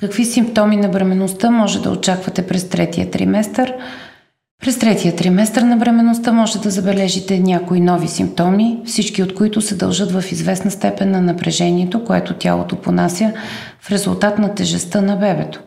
Какви симптоми на бременността може да очаквате през третия триместър? През третия триместър на бременността може да забележите някои нови симптоми, всички от които се дължат в известна степен на напрежението, което тялото понася в резултат на тежестта на бебето.